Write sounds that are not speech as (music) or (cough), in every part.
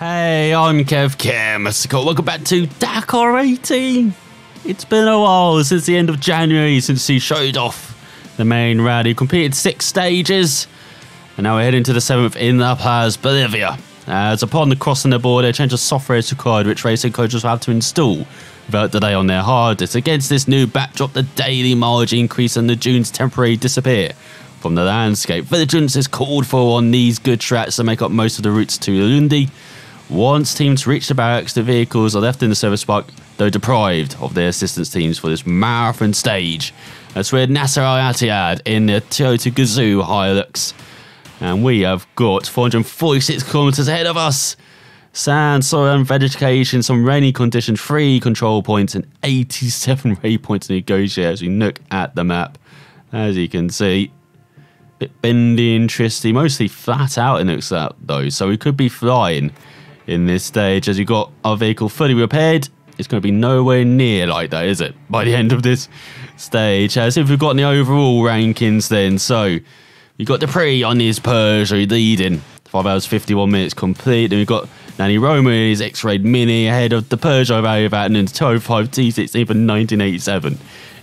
Hey, I'm Kev Mystical. Welcome back to Dakar 18. It's been a while since the end of January since he showed off the main rally. Completed six stages, and now we're heading to the seventh in La Paz, Bolivia. Uh, as upon the crossing the border, a change of software is required, which racing coaches will have to install without delay on their hardest. Against this new backdrop, the daily mileage increase and the dunes temporarily disappear from the landscape. Vigilance is called for on these good tracks that make up most of the routes to Lundi. Once teams reach the barracks, the vehicles are left in the service park, though deprived of their assistance teams for this marathon stage. That's where Nasser Al in the Toyota Gazoo Hilux. And we have got 446 kilometers ahead of us. Sand, soil, and vegetation, some rainy conditions, three control points, and 87 (laughs) waypoints to negotiate as we look at the map. As you can see, bit bendy and twisty, mostly flat out it looks like though, so we could be flying in this stage as you got our vehicle fully repaired. It's going to be nowhere near like that, is it? By the (laughs) end of this stage, as if we've got the overall rankings then. So you got Despres on his Peugeot leading, 5 hours 51 minutes complete. Then we've got Nani Roma his X-raid Mini ahead of the Peugeot value of that and then 205 T16 for 1987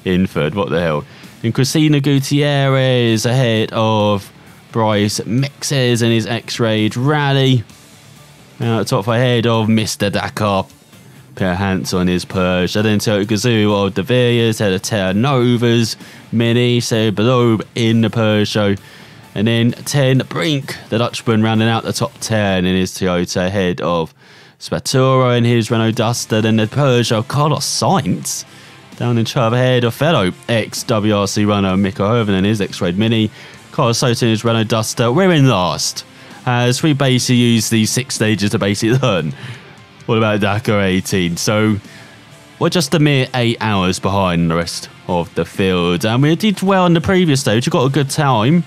in third. Oh what the hell? And Cristina Gutierrez ahead of Bryce Menzies and his X-raid Rally. Now top head of Mr. Dakar. Peterhansel on his Peugeot. And then Toyota Gazoo of De Villiers had a Terranova's Mini. So below in the Peugeot. And then ten Brinke, the Dutchman, rounding out the top 10 in his Toyota ahead of Spataro in his Renault Duster. Then the Peugeot Carlos Sainz down in 12 ahead of fellow ex WRC runner Mikko Hirvonen and his X Raid Mini. Carlos in his Renault Duster. We're in last Uh, as we basically use these six stages to basically (laughs) learn all about Dakar 18. So we're just a mere eight hours behind the rest of the field. And we did well in the previous stage. We got a good time.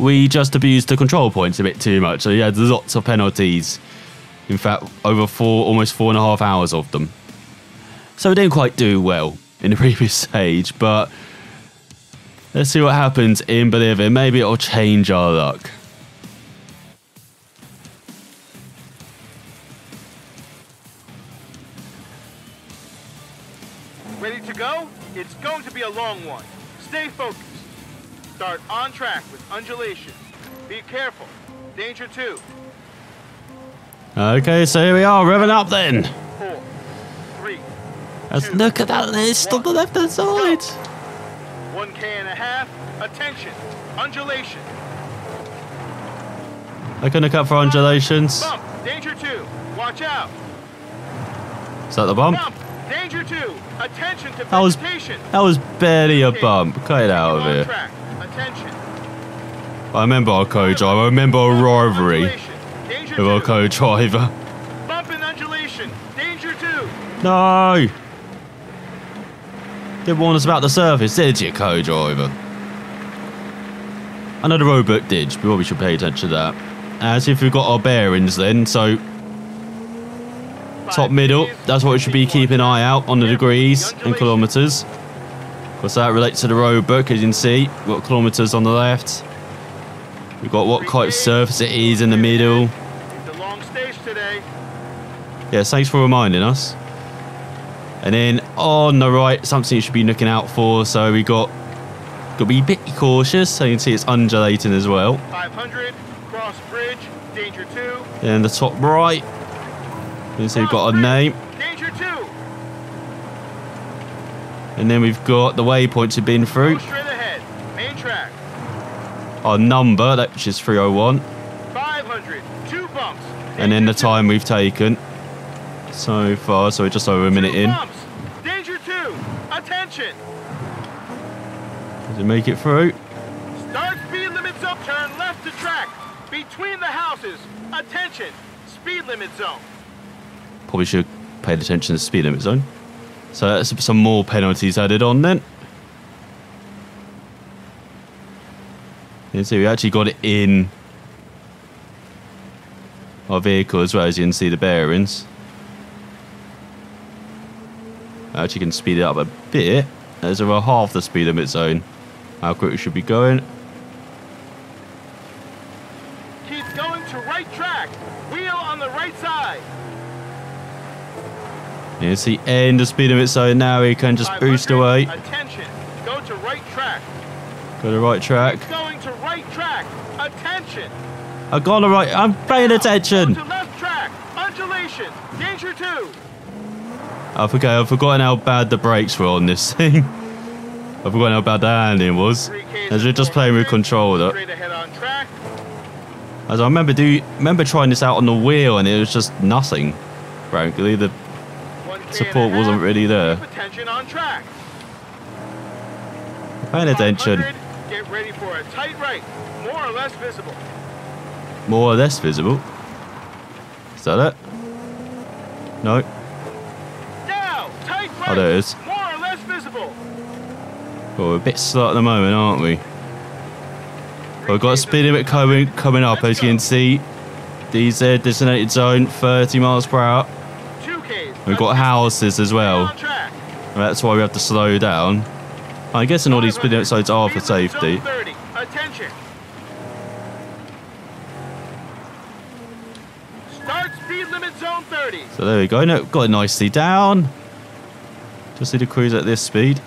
We just abused the control points a bit too much. So yeah, there's lots of penalties. In fact, over four, almost four and a half hours of them. So we didn't quite do well in the (laughs) previous stage, but let's see what happens in Bolivia. Maybe it'll change our luck. It's going to be a long one. Stay focused. Start on track with undulation. Be careful. Danger two. Okay, so here we are, revving up then. Four. Three. Let's two, look at that list on the left hand side. One K and a half. Attention. Undulation. I can look up for undulations. Bump. Danger two. Watch out. Is that the bump? Bump. Danger two. Attention to That was vegetation. that was barely a bump. Cut it out of. Attention. I remember our co-driver. I remember a rivalry with our co-driver. Bump and undulation. Danger two. No. Didn't warn us about the surface, did you, co-driver? I know the roadbook did, but probably should pay attention to that. As if we've got our bearings then, so top middle. That's what we should be keeping an eye out on the degrees and kilometres. Of course that relates to the road book, as you can see. We've got kilometres on the left. We've got what type of surface it is in the middle. It's a long stage today. Yes, thanks for reminding us. And then on the right, something you should be looking out for. So we got got to be a bit cautious. So you can see it's undulating as well. 500, cross bridge, danger two. And the top right, can see we've got a name. And then we've got the waypoints we've been through. Our number, that- which is 301. 500, two bumps. And then the time we've taken so far. So we're just over a minute in. Danger two. Attention. Does it make it through? Start speed limit zone. Turn left to track. Between the houses. Attention. Speed limit zone. Probably should have paid attention to the speed limit zone. So that's some more penalties added on then. You can see we actually got it in our vehicle as well as you can see the bearings. Actually can speed it up a bit. There's about half the speed limit zone. How quick we should be going. Keep going to right track. Wheel on the right side. It's the end of speed limit zone now. He can just boost away. Attention. Go to right track. Go to right track. Going to right track. Attention. I got the right. I'm paying attention. Go to left track. Undulation. Danger two. I forget. I've forgotten how bad the brakes were on this (laughs) thing. I've forgotten how bad the handling was. As we're just playing with 400, controller. Straight ahead on track. As I remember, do remember trying this out on the wheel and it was just nothing. Frankly, the 1K and a support wasn't really there. Attention on track. Paying attention. Get ready for a tight right. More or less visible. More or less visible. Is that it? No. Now, tight right. Oh, there it is. More or less visible. Well, we're a bit slow at the moment, aren't we? We've got a speed limit coming, coming up, as you can see. DZ designated zone, 30 miles per hour. 2Ks. We've got houses as well. on track. and That's why we have to slow down. I guess all these speed zones are for safety. 30. Attention. Start speed limit zone 30. So there we go. No, got it nicely down. Just need to cruise at this speed.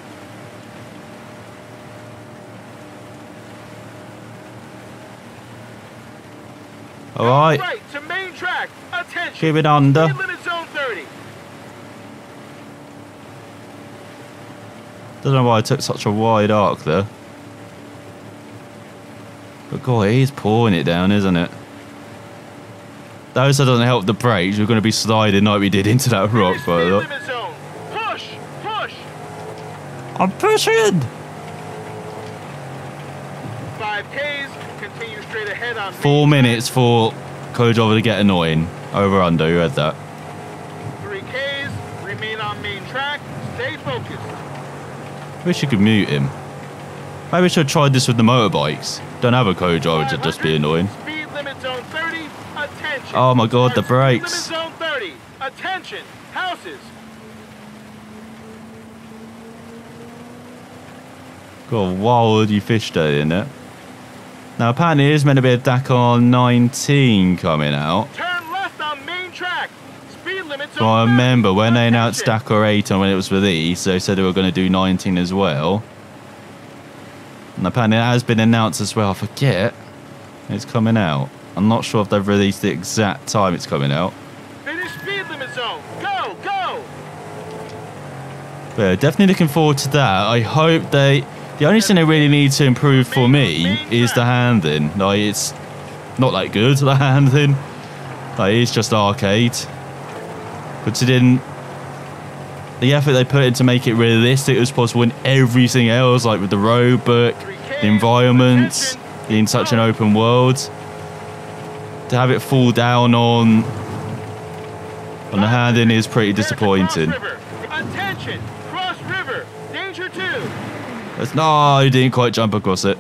All right, Right to main track. Attention. keep it under. Speed limit zone 30. Don't know why I took such a wide arc there. But God, he's pouring it down, isn't it? That also doesn't help the brakes. We're going to be sliding like we did into that rock Finish quite a speed lot. limit zone. Push. Push. I'm pushing! 5Ks. Continue straight ahead on Four minutes for co-driver to get annoying. Over under, you read that. track. 3Ks. Remain on main track. Stay focused. I wish you could mute him. Maybe we should have tried this with the motorbikes. Don't have a co-driver to just be annoying. Speed limit zone 30. Attention. Oh my God, the brakes. Speed limit zone 30. Attention. Houses. Got a wild you fish day in it. Now apparently there's meant to be a Dakar 19 coming out. Turn left on main track. Speed limit zone Well, I remember when they announced. Dakar 8 and when it was released, they said they were going to do 19 as well. And apparently it has been announced as well. I forget. It's coming out. I'm not sure if they've released the exact time it's coming out. Finish speed limit zone. Go, go. But yeah, definitely looking forward to that. I hope they. The only thing they really need to improve for me is the handling. Like it's not that good. The (laughs) handling, like it's just arcade. Considering the effort they put in to make it realistic as possible in everything else, like with the road book, the environments, in such an open world, to have it fall down on on the hand in is pretty disappointing. Attention. Cross river. Danger two. That's, no, he didn't quite jump across it.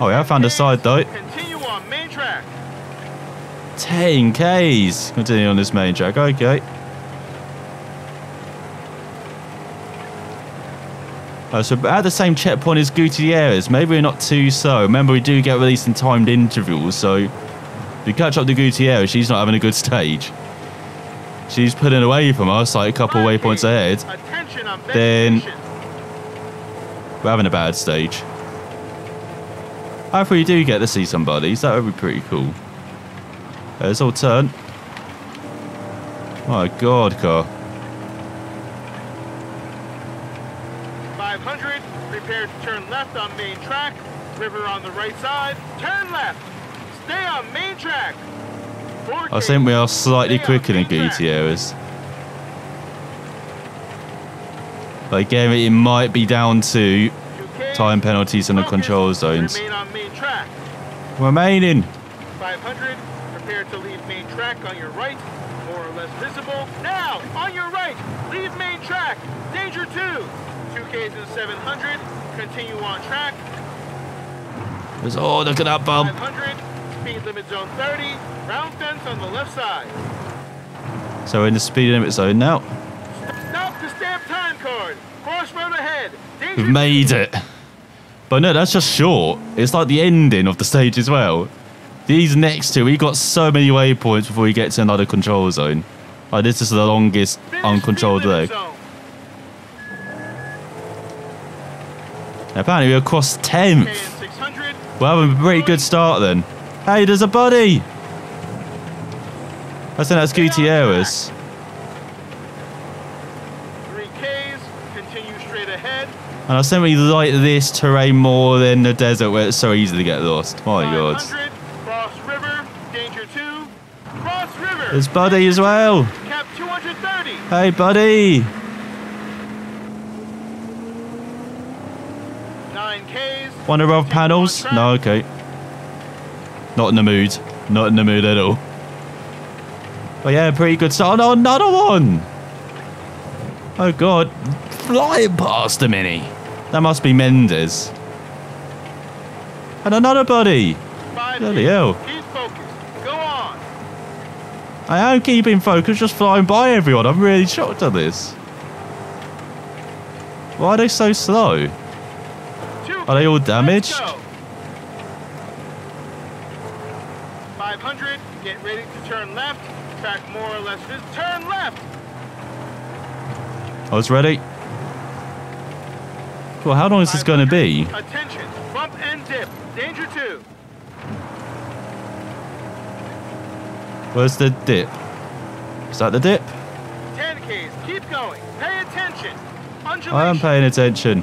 Oh, yeah, I found a side though. Continue on main track. 10 Ks. Continue on this main track. Okay. Uh, so at the same checkpoint as Gutierrez, maybe we're not too slow. Remember, we do get released in timed intervals, so if we catch up to Gutierrez, she's not having a good stage. She's pulling away from us, like a couple 5Ks. waypoints ahead. Then- We're having a bad stage. Hopefully, you do get to see some buddies. That would be pretty cool. Uh, There's all turn. My god, car. 500. Prepare to turn left on main track. River on the right side. Turn left. Stay on main track. I think we are slightly Stay quicker than. Gutierrez. But again, it might be down to time penalties in the control zones. Remain on. Remaining. 500. Prepare to leave main track on your right. More or less visible. Now, on your right. Leave main track. Danger 2. 2Ks and 700. Continue on track. There's, oh, look at that bump. 500. Speed limit zone 30. Round fence on the left side. So we're in the speed limit zone now. Stop the stamp time card. Crossroad ahead. Danger We've made it. But no, that's just short. It's like the ending of the stage as well. These next two, we got so many waypoints before we get to another control zone. Like this is the longest Finish uncontrolled leg. Apparently we're across 10th. KN 600. We're having a pretty good start then. Hey, there's a buddy! I think that's Gutierrez. 3Ks. Continue straight ahead. And I think we like this terrain more than the desert where it's so easy to get lost. My god. 500. Cross River. Danger 2. Cross River. There's Buddy as well. Cap 230. Hey, buddy. 9Ks. One of our panels? No, okay. Not in the mood. Not in the mood at all. But yeah, pretty good start. Oh, another one. Oh god. Flying past the mini. That must be Menzies. And another buddy. Bloody hell. Keep focused. Go on. I am keeping focus, just flying by everyone. I'm really shocked at this. Why are they so slow? Are they all damaged? 500. Get ready to turn left. Track more or less. vis- Turn left. I was ready. Well, how long is this going to be? Attention. Bump and dip. Danger 2. Where's the dip? Is that the dip? 10Ks. Keep going. Pay attention. Undulation. I am paying attention.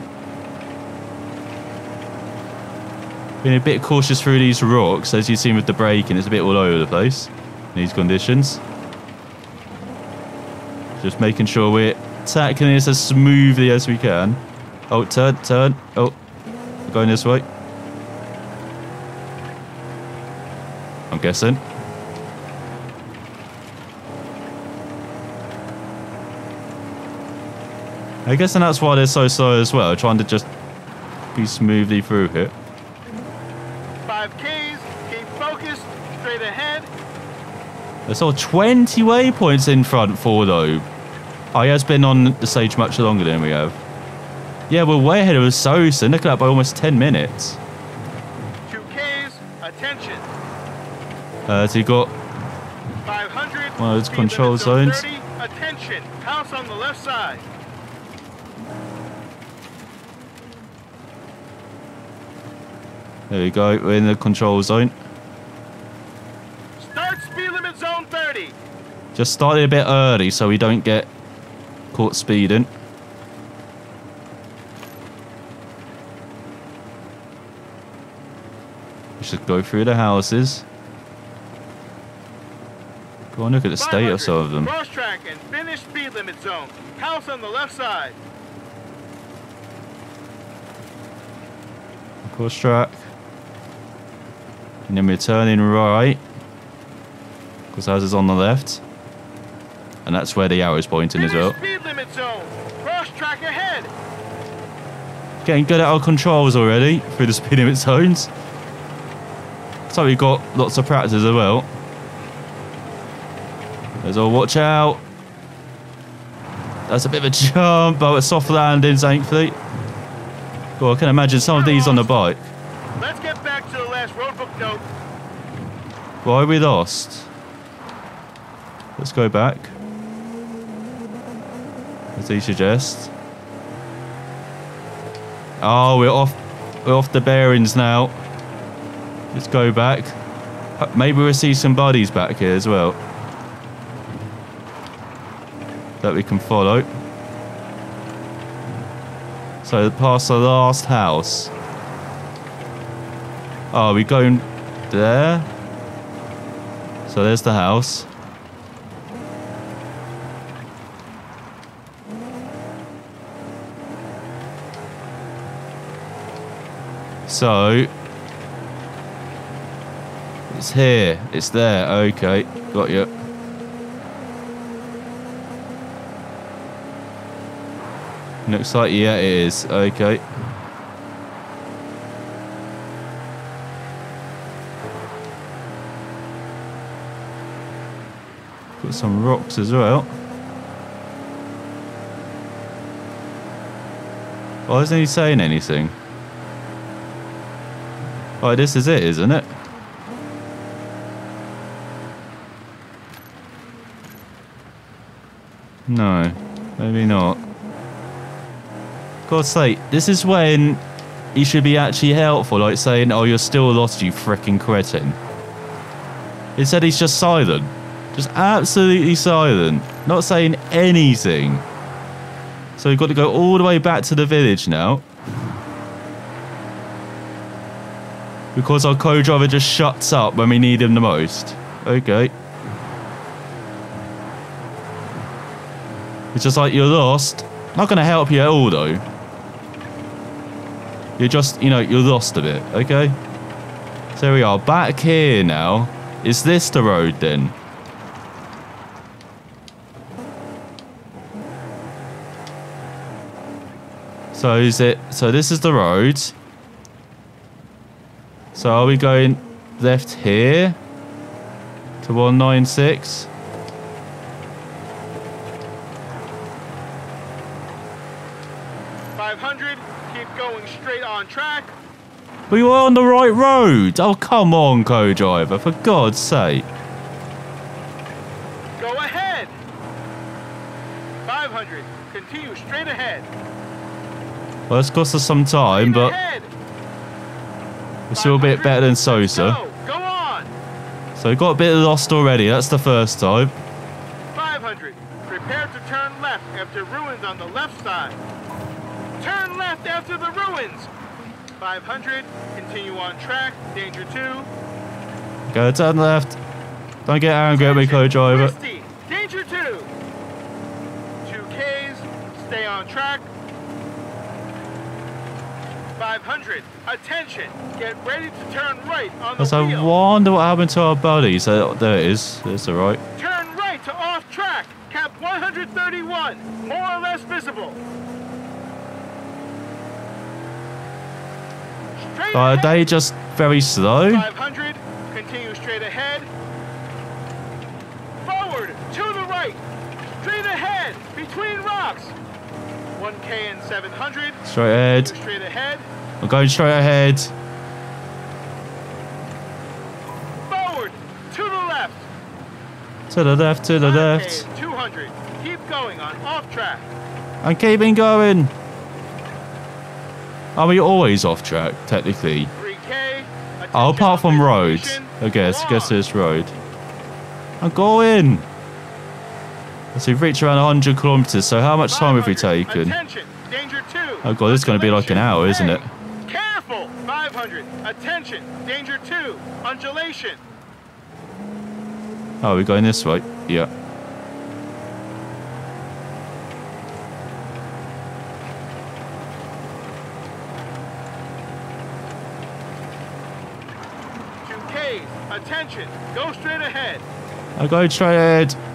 Been a bit cautious through these rocks, as you've seen with the braking, it's a bit all over the place in these conditions. Just making sure we're tackling this as smoothly as we can. Oh, turn, turn. Oh, going this way. I'm guessing. I guess and that's why they're so slow as well, trying to just be smoothly through here. 5Ks. Keep focused. Straight ahead. There's all 20 waypoints in front for though. Oh, he has been on the stage much longer than we have. Yeah, we're way ahead of Sosa. Look at that by almost 10 minutes. 2Ks. Attention. Uh, so you got 500. One of those control zone zones. 30. Attention. House on the left side. There we go. We're in the control zone. Start speed limit zone 30. Just started a bit early so we don't get caught speeding. We should go through the houses. Go on, look at the state of some of them. Cross track and finish speed limit zone. House on the left side. Cross track. And then we're turning right. Because ours is on the left. And that's where the arrow's pointing as well. speed limit zone. Cross track ahead. Getting good at our controls already through the speed limit zones. So we've got lots of practice as well. There's all watch out. That's a bit of a (laughs) jump, but a soft landing, thankfully. Well, I can imagine some of these on the bike. Let's get back last roadbook note. Why are we lost? Let's go back. As he suggests. Oh, we're off. We're off the bearings now. Let's go back. Uh, Maybe we'll see some bodies back here as well. That we can follow. So past the last house. Oh, we going there? So there's the house. So it's here. It's there. Okay, got you. Looks like yeah, it is. Okay. Got some rocks as well. Why isn't he saying anything? Oh, this is it, isn't it? No, maybe not. God's sake, this is when he should be actually helpful, like saying, oh, you're still lost, you freaking cretin. Instead, he's just silent just absolutely silent, not saying anything. So we've got to go all the way back to the village now. Because our co-driver just shuts up when we need him the most. Okay. It's just like you're lost. Not going to help you at all, though. You're just, you know, you're lost a bit, okay? So we are, back here now. Is this the road then? So is it, so this is the road. So are we going left here to 196? Five hundred. Keep going straight on track. We were on the right road. Oh, come on, co-driver, for God's sake. Go ahead. Five hundred. Continue straight ahead. Well, it's cost us some time, but we're still a bit better than Sosa. Go. On. So we got a bit lost already. That's the first time. 500. Prepare to turn left after ruins on the left side. Turn left after the ruins. 500. Continue on track. Danger 2. Go turn left. Don't get angry at me, co-driver. Danger 2. 2Ks. Stay on track. 500. Attention. Get ready to turn right on the Because I wonder what happened to our buddies. Uh, there it is. It's alright. Turn right to off track. Cap 131. More or less visible. Straight Are ahead. they just very slow? 500. Continue straight ahead. Forward to the right. Straight ahead between rocks. 1K and 700. Straight ahead. Straight ahead. I'm going straight ahead. Forward to the left. To the left, to the left. 200. Keep going on off track. I'm keeping going. Are we always off track, technically? 3K. Oh, apart from on roads. I guess, Go guess this road. I'm going. So we've reached around 100 kilometers. So how much time have we taken? Attention. Danger 2. Oh god, this is going to be like an hour, isn't it? Careful. 500. Attention. Danger 2. Undulation. Oh, we're going this way. Yeah. Two. Attention. Go straight ahead. I go straight ahead.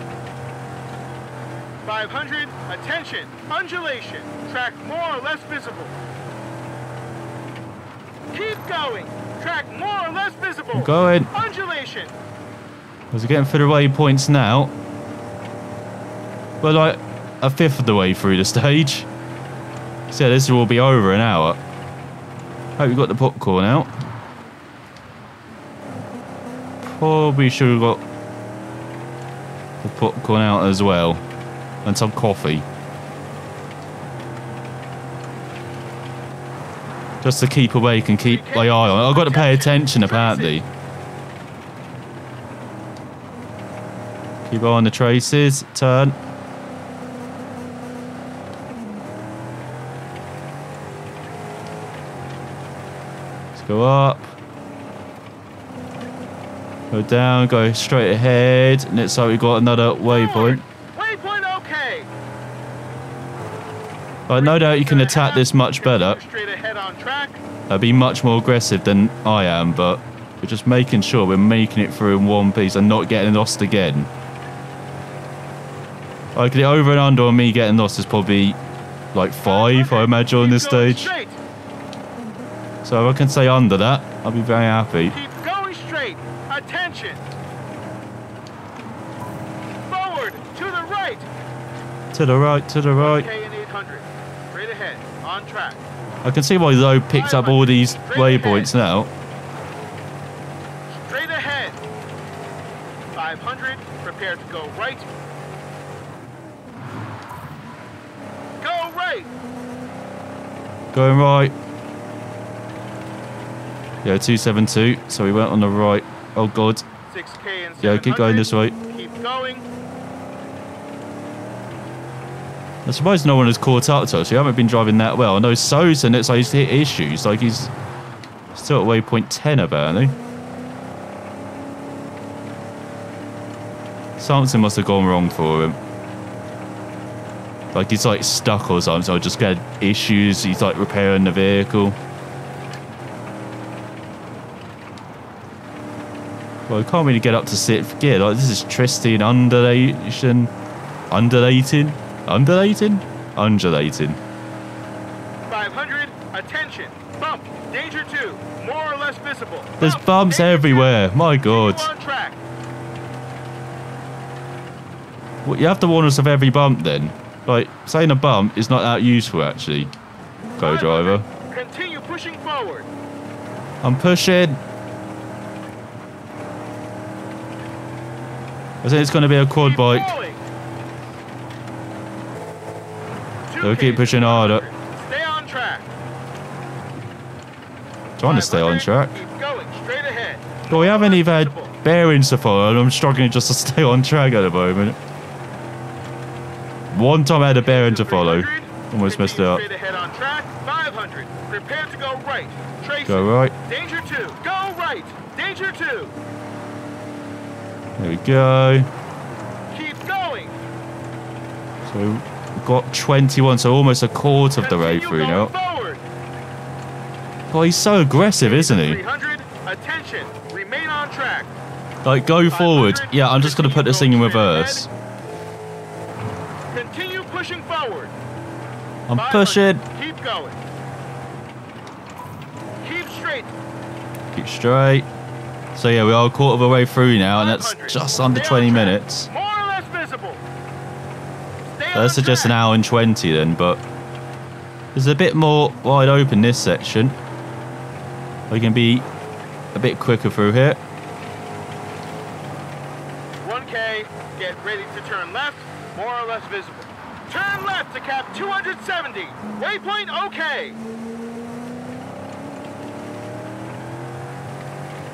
500. Attention. Undulation. Track more or less visible. Keep going. Track more or less visible. I'm going. Undulation. As we're getting through the waypoints now. We're like a fifth of the way through the stage. So this will be over an hour. Hope you got the popcorn out. Probably should have got the popcorn out as well. And some coffee. Just to keep awake and keep my eye on. I've got to pay attention apparently. Keep eye on the traces. Turn. Let's go up. Go down, go straight ahead. And it's like we've got another waypoint okay. But no doubt you can attack this much better. Continue Straight ahead on track. Uh, be much more aggressive than I am, but we're just making sure we're making it through in one piece and not getting lost again. Like the over and under on me getting lost is probably like five, I imagine, on this stage. So if I can say under that, I'll be very happy. Keep going straight. Attention. Forward to the right. To the right, to the right. K and 800. Straight ahead. On track. I can see why Loeb picked up all these waypoints now. Straight ahead. 500. Prepare to go right. Go right. Going right. Yeah, 272. So we went on the right. Oh, God. 6K and Yeah, keep going this way. Keep going. I'm surprised no one has caught up to us. We haven't been driving that well. I know Sosa looks like he's hit issues. Like he's still at waypoint 10, apparently. Something must have gone wrong for him. Like he's like stuck or something. So I just get issues. He's like repairing the vehicle. Well, I can't really get up to sixth gear. Like this is Tristan undulation, undulating, undulating, undulating. 500. Attention. Bump. Danger 2. More or less visible. There's bumps danger two. everywhere. My God. Well, you have to warn us of every bump then. Like saying a bump is not that useful actually. Go 500. driver. Continue pushing forward. I'm pushing. I think it's going to be a quad bike. going. They'll keep pushing harder. 100. Stay on track. Trying to stay on track. Keep going straight ahead. Well, we haven't even had bearings to follow, and I'm struggling just to (laughs) stay on track at the moment. One time I had a bearing to follow. Almost messed it up. Straight on track. 500. Prepare to go right. Trace Go right. Danger 2. Go right. Danger 2. There we go. Keep going. So got 21, so almost a quarter of the way through now. Oh, he's so aggressive, isn't he? Attention. Remain on track. Like, go forward. Yeah, I'm just going to put this thing in reverse. Continue pushing forward. I'm pushing. Keep going. Keep straight. Keep straight. So yeah, we are a quarter of the way through now, and that's just under 20 on track. minutes. More or less visible. Stay on Let's suggest an hour and 20 then, but there's a bit more wide open this section. We can be a bit quicker through here. 1K, get ready to turn left, more or less visible. Turn left to cap 270. Waypoint okay.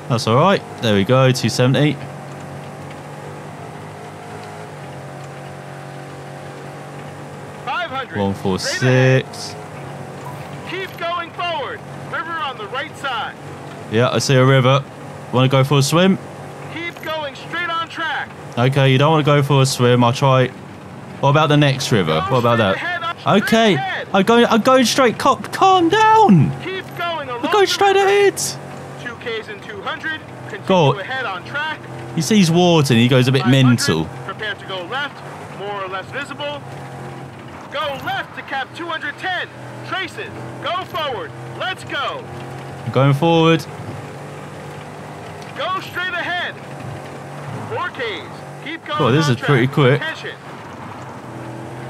That's all right. There we go, 270. Five hundred. 146. Keep going forward. River on the right side. Yeah, I see a river. Want to go for a swim? Keep going straight on track. Okay, you don't want to go for a swim. I'll try. What about the next river? Go What about that? ahead, Okay, ahead. I'm going. I'm going straight. Calm, calm down. Keep going along. I'm going straight ahead. Two Ks and 200. Continue Go. ahead on track. He sees water and he goes a bit mental. Prepare to go left, more or less visible. Go left to cap 210. Traces. Go forward. Let's go. Going forward. Go straight ahead. Four Ks. Keep going. Oh, this is pretty quick. Attention.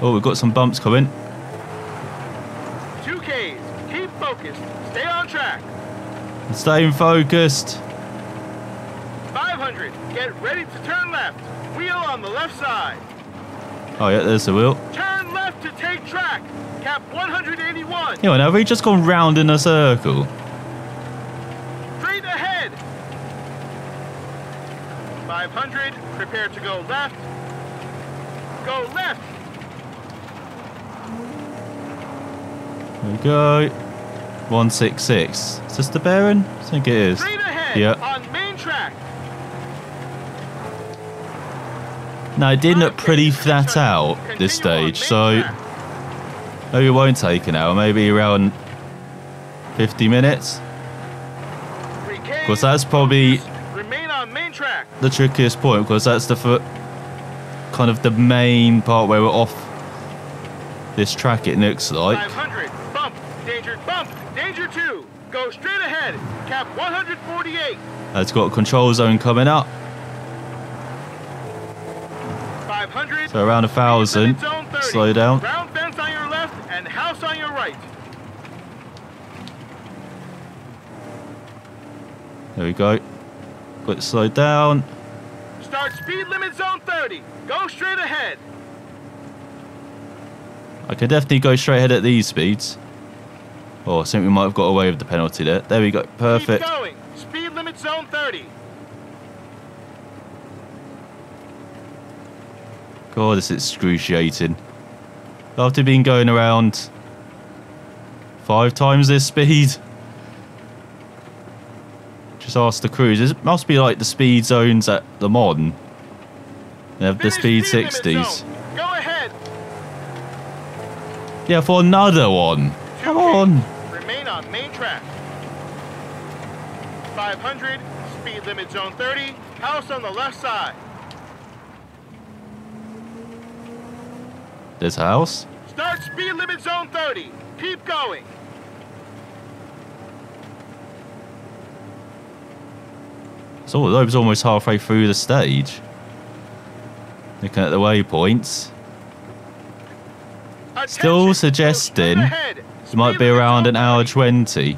Oh, we've got some bumps coming. Two Ks. Keep focused. Stay on track. Staying focused. 500. Get ready to turn left. Wheel on the left side. Oh yeah, there's the wheel. Turn to take track. Cap 181. Yeah, now we just gone round in a circle. Straight ahead. 500. Prepare to go left. Go left. There we go. 166. Is this the bearing? I think it is. Straight ahead. Yeah. On main track. No, it did look pretty flat out this stage, so maybe it won't take an hour. Maybe around 50 minutes. 3K. course, that's probably- Focus. Remain on main track. The trickiest point, because that's the kind of the main part where we're off this track. It looks like. 500. Bump. Danger. Bump. Danger 2. Go straight ahead. Cap 148. It's got a control zone coming up, 500. So around a thousand. Limit zone 30. Slow down. Round fence on your left and house on your right. There we go. Got it slowed down. Start speed limit zone 30. Go straight ahead. I can definitely go straight ahead at these speeds. Oh, I think we might have got away with the penalty there. There we go. Perfect. Keep going. Speed limit zone 30. God, this is excruciating. After being going around five times this speed. Just ask the crews. It must be like the speed zones at the Mon. They have the speed 60s. Go ahead. Yeah, for another one. Come 2K. on. Remain on main track. 500. Speed limit zone 30. House on the left side. This house. Start speed limit zone 30. Keep going. So I was almost halfway through the stage. Looking at the waypoints. Still suggesting It might be around an hour 20.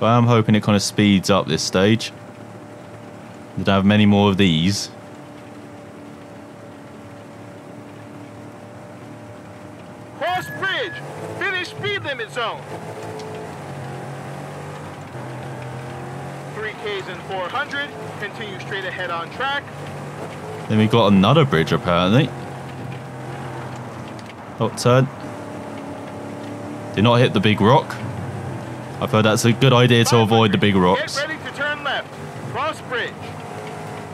But I'm hoping it kind of speeds up this stage. We don't have many more of these. Cross bridge. Finish speed limit zone. 3Ks and 400. Continue straight ahead on track. Then we got another bridge apparently. Oh, turn. Did not hit the big rock. I've heard that's a good idea to avoid the big rocks. Get ready to turn left. Cross bridge.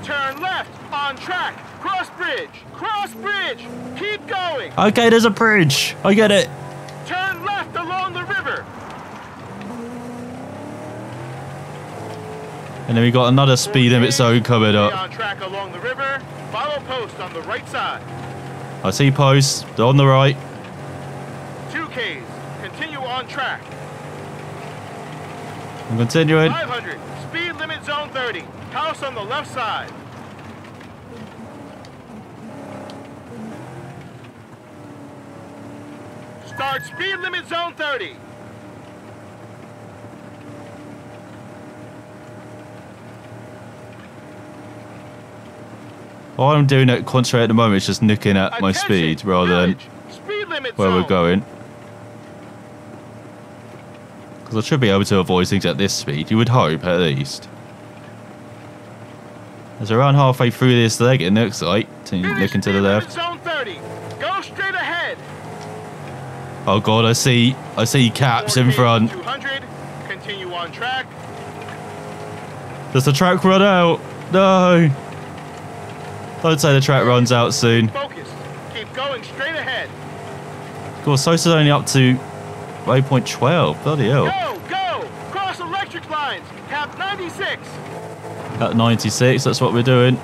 Turn left on track. Cross bridge. Cross bridge. Keep going. Okay, there's a bridge. I get it. Turn left along the river. And then we got another speed limit zone coming up. on track along the river. Follow post on the right side. I see posts They're on the right. 2Ks. Continue on track. I'm continuing. 500. Speed limit zone 30. House on the left side. Start speed limit zone 30. All I'm doing at concentrate at the moment is just looking at my Attention, speed rather than. Speed where zone. we're going. Because I should be able to avoid things at this speed. You would hope, at least. It's around halfway through this leg, it looks like. Looking to the left. Zone 30. Go straight ahead. Oh god, I see. I see caps in front. 200. Continue on track. Does the track run out? No. Don't say the track runs out soon. Focus. Keep going straight ahead. Of course, Sosa's only up to waypoint 12. Bloody hell. Go, go! Cross electric lines. Cap 96. At 96, that's what we're doing.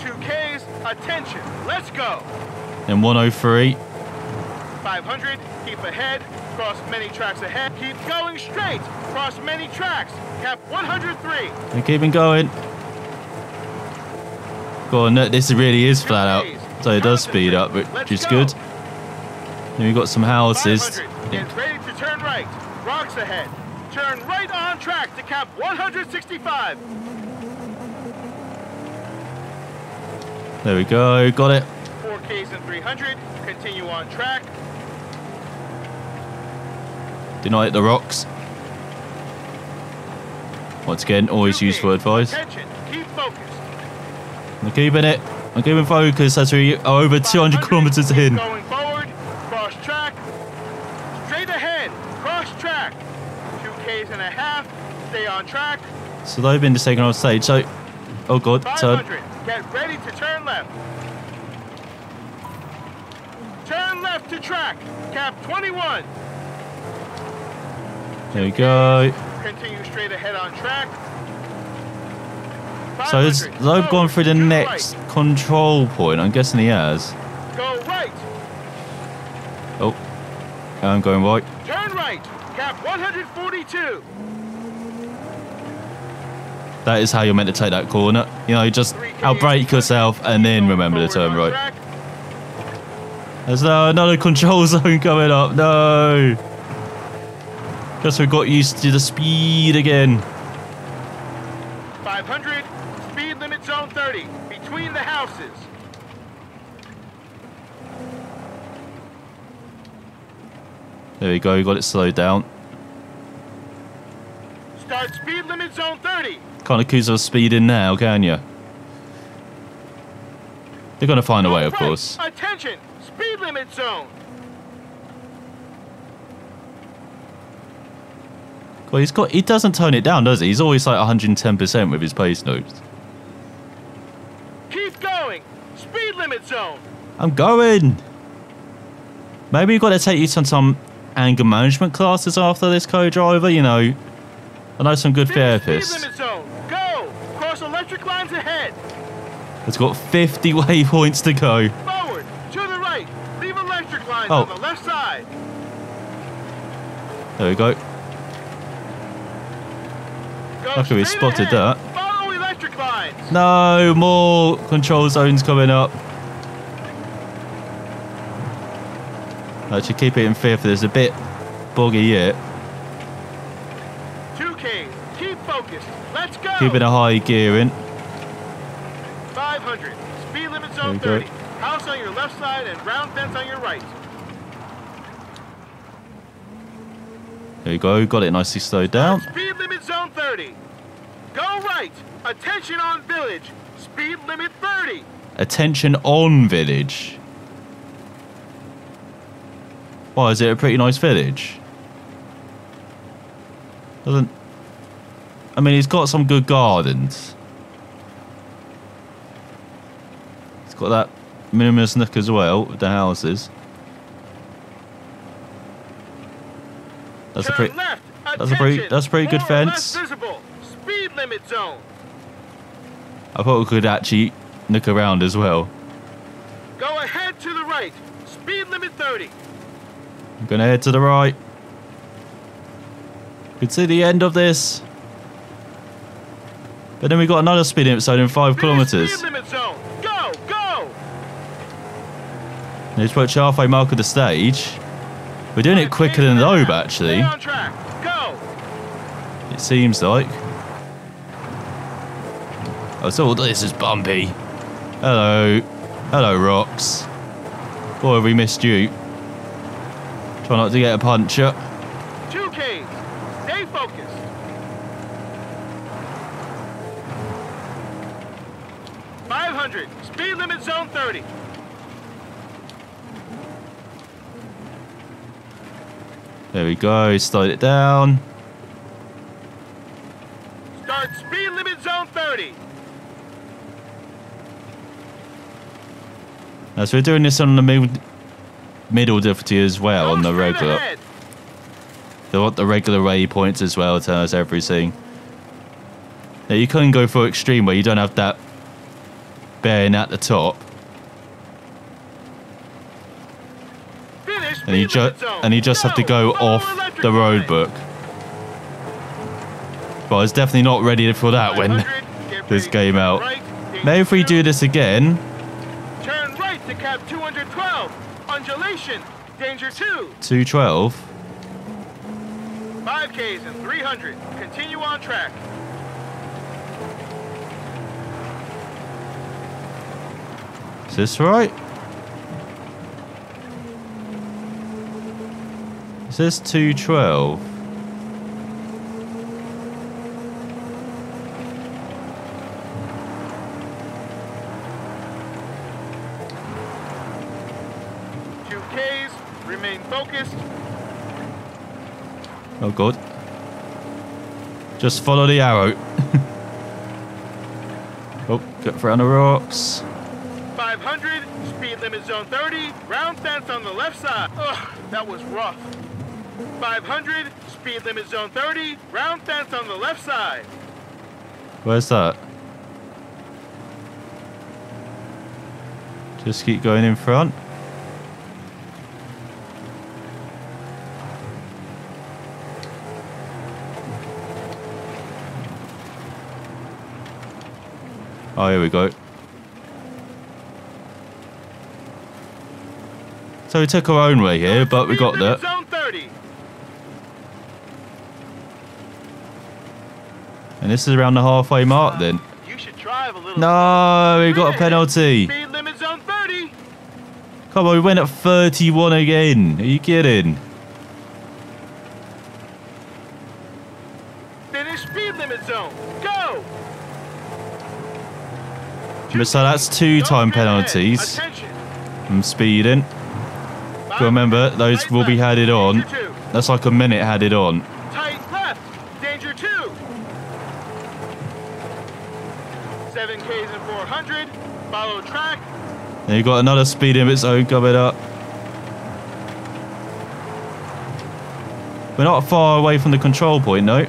2Ks. Attention. Let's go. In 103. 500. Keep ahead. Cross many tracks ahead. Keep going straight. Cross many tracks. Cap 103. And keeping going. Go on, this really is flat out. So it does speed up, which is good. Then we've got some houses. Ready to turn right. Rocks ahead. Turn right on track to cap 165. There we go, got it. 4Ks and 300. Continue on track. Do not hit the rocks. Once again, always 2Ks. useful advice. Attention. Keep focused. I'm keeping it. I'm keeping focus as we are over 200 kilometers in. Going forward. Cross track. Straight ahead. Cross track. 2Ks and a half. Stay on track. So they've been taken off stage. So, oh god, turn. 500. Get ready to turn left. Turn left to track. Cap 21. There we go. Continue straight ahead on track. So has 500. Loeb Go gone through the next control point? I'm guessing he has. Right. Go right. Oh, I'm going right. Turn right. Cap 142. That is how you're meant to take that corner. You know, just 3K outbrake yourself and then remember to turn right. There's now another control (laughs) zone coming up. No. Guess we got used to the speed again. 500. Zone 30, between the houses. There we go, got it slowed down. Start speed limit zone 30. Can't accuse of speeding now, can you? They're going to find a way, of course. Attention, speed limit zone. Well, he's got. He doesn't tone it down, does he? He's always like 110% with his pace notes. Limit zone. I'm going. Maybe you've got to take you to some anger management classes after this co-driver. You know, I know some good therapists. Speed limit zone. Go. Cross electric lines ahead. It's got 50 (laughs) waypoints to go. Forward. To the right. Leave electric lines Oh. on the left side. There we go. Go Luckily we spotted ahead. that. Follow electric lines. No more control zones coming up. Actually, keep it in fifth. There's a bit boggy yet. 2K. Keep focused. Let's go. Keeping a high gear in. 500. Speed limit zone There you 30. House on your left side and round fence on your right. There you go. Got it nicely slowed down. Speed limit zone 30. Go right. Attention on village. Speed limit 30. Attention on village. Why is it a pretty nice village? Doesn't. I mean, it's got some good gardens. It's got that minimalist look as well with the houses. That's a pretty. left. that's a pretty- that's a pretty good More fence. Speed limit zone. I thought we could actually look around as well. Go ahead to the right. Speed limit 30. I'm gonna head to the right. Can see the end of this. But then we got another speed limit zone in five Finish kilometers. Speed limit zone. Go, go. Approached halfway mark of the stage. We're doing it quicker than the Obe, actually. Stay on track. Go. It seems like. Oh, so this is bumpy. Hello. Hello, Rocks. Boy, have we missed you. Try not to get a punch puncher. 2Ks. Stay focused. Five hundred. Speed limit zone 30. There we go. Slowed it down. Start speed limit zone 30. Now, so we're doing this on the mid- middle difficulty as well, on the regular. They want the regular waypoints as well, tell us everything. Now, you can go for extreme where you don't have that bearing at the top, and you just and you just have to go off the road book. But I was definitely not ready for that when (laughs) this came out. maybe if we do this again, Turn right to cap 212. Undulation. Danger 2. 212. 5Ks and 300. Continue on track. Is this right? Is this 212? Two Ks. Remain focused. Oh god. Just follow the arrow. (laughs) oh, get around the rocks. 500. Speed limit zone 30. Round fence on the left side. Ugh, that was rough. 500. Speed limit zone 30. Round fence on the left side. Where's that? Just keep going in front. Oh, here we go. So we took our own way here, but we got there. Zone 30. And this is around the halfway mark uh, then. You should drive a little. No, we got a penalty. Speed limit zone 30. Come on, we went at 31 again. Are you kidding? zone. Go! So that's two time penalties I'm speeding. Five remember, those will be added on. That's like a minute added on. Tight left. Danger two. Seven Ks and 400. Follow track. And you've got another speed limit zone coming up. We're not far away from the control point, no.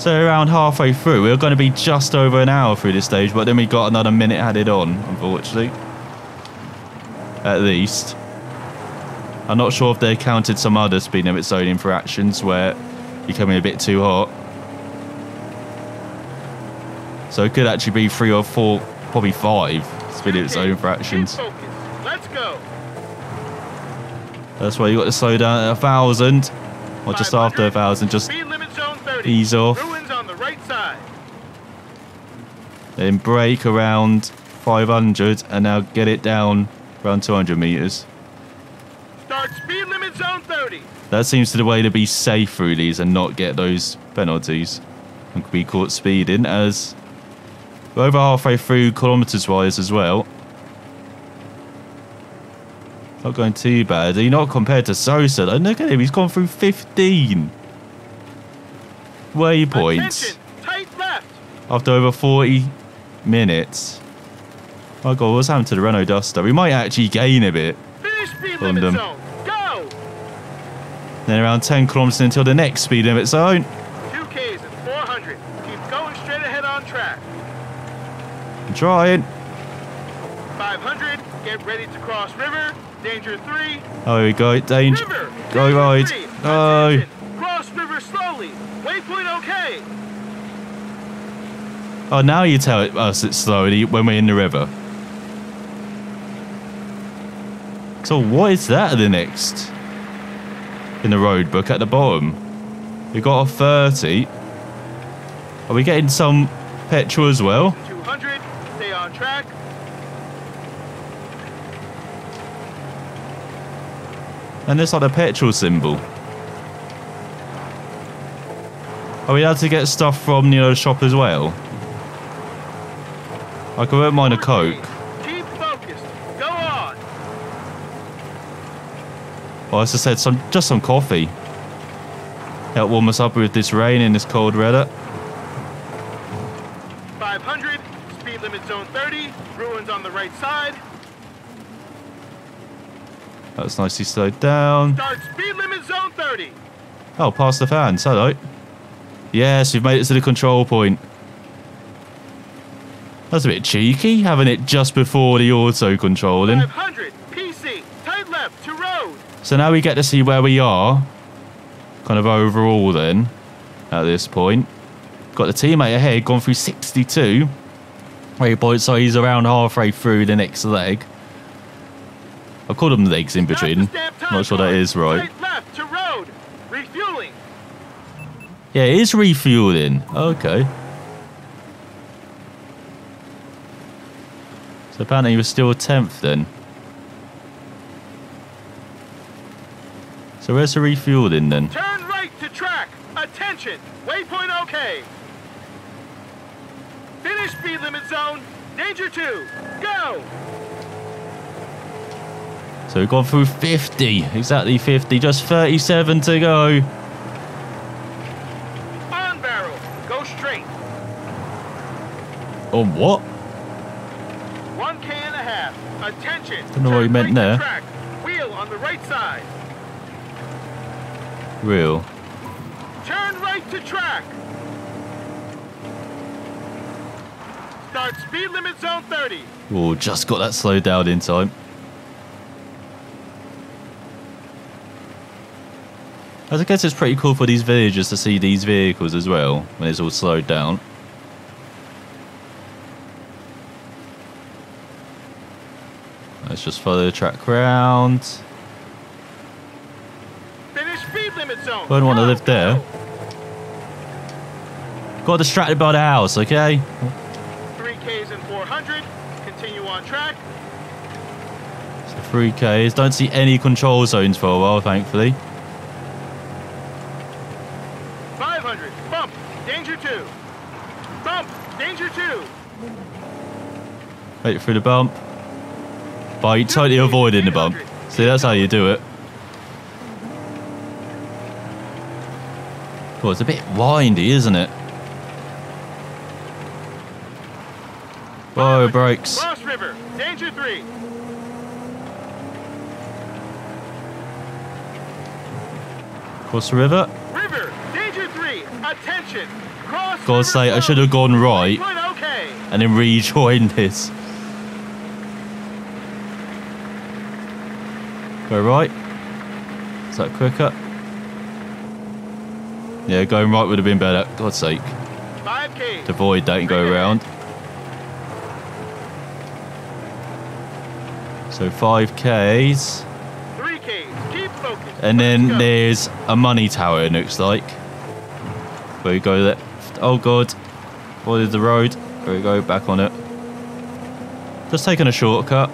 So around halfway through, we're going to be just over an hour through this stage, but then we got another minute added on, unfortunately. At least. I'm not sure if they counted some other speed limit zone infractions where you're coming a bit too hot. So it could actually be three or four, probably five speed limit zone infractions. Let's go. That's why you got to slow down at a thousand, or just after a thousand. Just Speed limit zone 30. ease off. Ruins on the right side. Then brake around 500, and now get it down around 200 meters. Start speed limit zone 30. That seems to be the way to be safe through these and not get those penalties and be caught speeding. As we're over halfway through kilometers wise as well. Not going too badly. Not compared to Sosa. though. Look at him. He's gone through 15 waypoints. Attention. Tight left. after over 40 minutes. Oh god, what's happened to the Renault Duster? We might actually gain a bit. Finish speed limit them. zone. Go. Then around 10 kilometers until the next speed limit zone. 2 Ks and 400. Keep going straight ahead on track. I'm trying. 500. Get ready to cross river. Danger 3. Oh, here we go. Danger. River. Go Danger right. three. Go. Attention. Cross river slowly. Waypoint okay. Oh, now you tell it- us it's slowly when we're in the river. So what is that at the next? In the road book at the bottom. We got a 30. Are we getting some petrol as well? 200. Stay on track. And there's like a petrol symbol. Are we allowed to get stuff from the other shop as well? Like, I won't mind a Coke. Keep focused. Go on. Well, as I said, some just some coffee. Help warm us up with this rain and this cold weather. 500. Speed limit zone 30. Ruins on the right side. That was nicely slowed down. Start speed limit zone 30. Oh, past the fans. Hello. Yes, we've made it to the control point. That's a bit cheeky, having it just before the auto controlling. 500. PC. Tight left to road. So now we get to see where we are, kind of overall then, at this point. Got the teammate ahead, gone through 62. Waypoint, so he's around halfway through the next leg. I've called them legs in between. Not sure that card. right. Tight left to road. Refueling. Yeah, it is refueling. Okay. So apparently he was still 10th then. So where's the refueling then? Turn right to track. Attention. Waypoint okay. Finish speed limit zone. Danger 2. Go. So we've gone through 50. Exactly 50. Just 37 to go. On barrel. Go straight. On what? 1K and a half. Attention. Don't know what he meant there. Wheel on the right side. Real. Turn right to track. Start speed limit zone 30. Oh, just got that slowed down in time. As I guess it's pretty cool for these villagers to see these vehicles as well when it's all slowed down. Let's just follow the track round. Finish speed limit zone. Wouldn't want to live there. Got distracted by the house, okay? 3Ks and 400. Continue on track. So 3Ks. Don't see any control zones for a while, thankfully. 500. Bump. Danger 2. Bump. Danger two. Wait for the bump. By totally avoiding the bump. See, that's how you do it. Well, it's a bit windy, isn't it? Whoa, brakes. Cross River. Danger three. Cross the river. River. Danger three. Attention. Cross. God's river sake, I should have gone right and then rejoined this. Go right. Is that quicker? Yeah, going right would have been better. God's sake. 5K. To avoid that and go around. So 5Ks. 3K. And then there's a money tower, it looks like. Where you go left. Oh god. Is the road? There we go, back on it. Just taking a shortcut.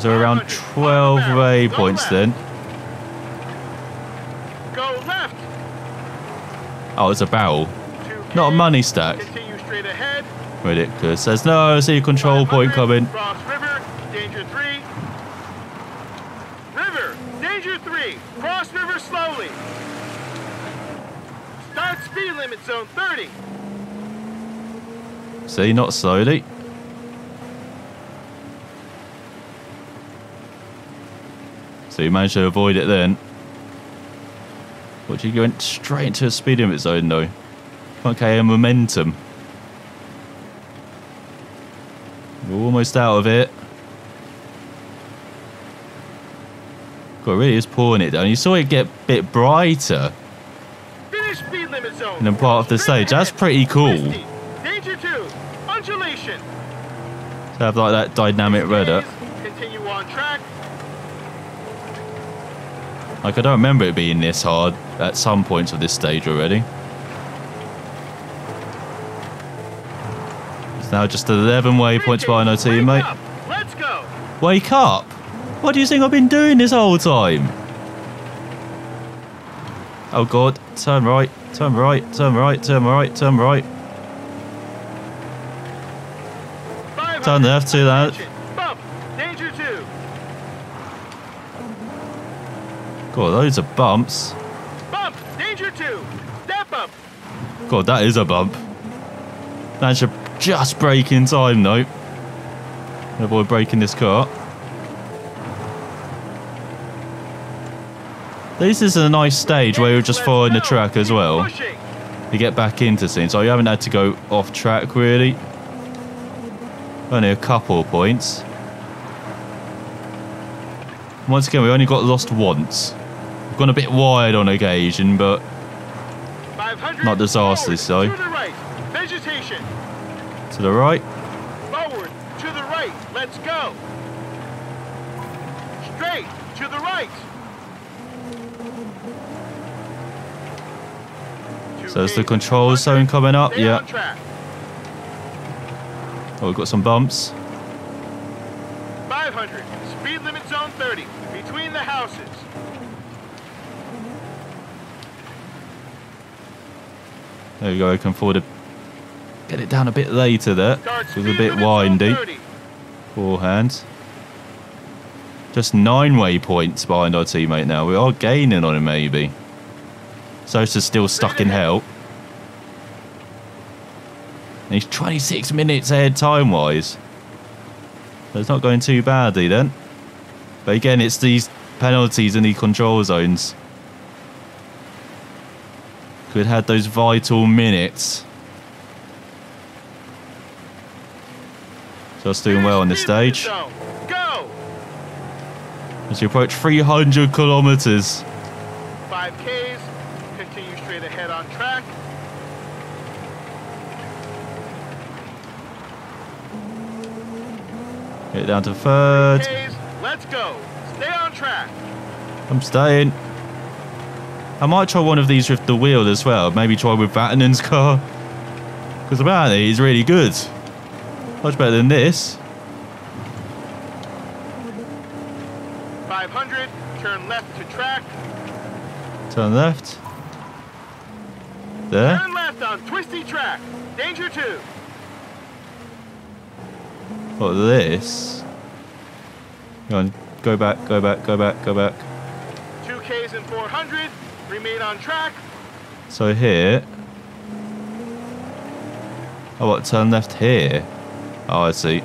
So around 12 waypoints then. Go left. Oh, it's a barrel. 2K. Not a money stack. Continue straight ahead. Ridiculous. There's no, I see a control point point coming. Cross river. Danger three. River. Danger three. Cross river slowly. Start speed limit zone 30. See, not slowly. So you managed to avoid it then. But you went straight into a speed limit zone though. Okay, and momentum. We're almost out of it. God, really is pouring it down. You saw it get a bit brighter Finish speed limit zone. in a part of the stage. That's pretty cool. Danger two. Undulation. To have like that dynamic rudder. Continue on track. Like I don't remember it being this hard at some points of this stage already. It's now just 11 waypoints behind our teammate. Wake up. Let's go. Wake up! What do you think I've been doing this whole time? Oh god, turn right, turn right, turn right, turn right, turn right. 500. Turn left, to that. Attention. Bump. Danger two. God, those are bumps. Bump. Danger two. Step up. God, that is a bump. That should just break in time though. Avoid breaking this car. This is a nice stage where you're just following the track as well. You get back into scenes, so you haven't had to go off track really. Only a couple of points. Once again, we only got lost once. Gone a bit wide on occasion, but Not disastrous, so. To the right. Vegetation. to the right. Forward. To the right. Let's go. Straight. To the right. So there's the control zone coming up. Yeah. Oh, we've got some bumps. 500. Speed limit zone 30. Between the houses. There we go. I can afford to get it down a bit later there. It was a bit windy 30. beforehand. Just nine waypoints behind our teammate now. We are gaining on him maybe. Sosa's still stuck in hell. And he's 26 minutes ahead time wise. So it's not going too badly then. But again, it's these penalties in the control zones. Could have had those vital minutes. So it's doing well on this stage. As you approach 300 kilometers. 5Ks. Continue straight ahead on track. Get down to third. Ks. Let's go. Stay on track. I'm staying. I might try one of these with the wheel as well. Maybe try with Vatanen's car. Because apparently he's really good. Much better than this. 500. Turn left to track. Turn left. there. Turn left on twisty track. Danger 2. What this? Go on, go back, go back, go back, go back. 2Ks and 400. Remain on track. So here. Oh, what? Turn left here. Oh, I see.